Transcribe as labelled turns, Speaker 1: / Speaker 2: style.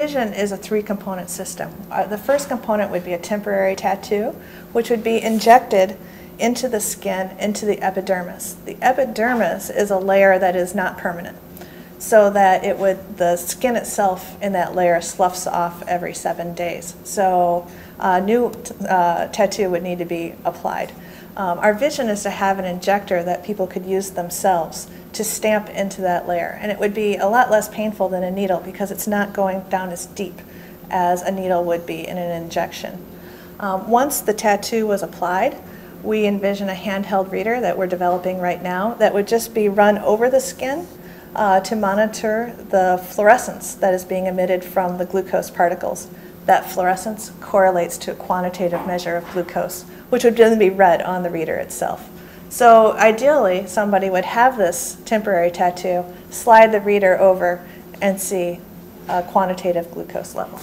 Speaker 1: Vision is a three-component system. Uh, the first component would be a temporary tattoo, which would be injected into the skin, into the epidermis. The epidermis is a layer that is not permanent, so that it would the skin itself in that layer sloughs off every seven days. So a new uh, tattoo would need to be applied. Um, our vision is to have an injector that people could use themselves to stamp into that layer. And it would be a lot less painful than a needle because it's not going down as deep as a needle would be in an injection. Um, once the tattoo was applied, we envision a handheld reader that we're developing right now that would just be run over the skin uh, to monitor the fluorescence that is being emitted from the glucose particles. That fluorescence correlates to a quantitative measure of glucose, which would then be read on the reader itself. So ideally, somebody would have this temporary tattoo, slide the reader over, and see a quantitative glucose level.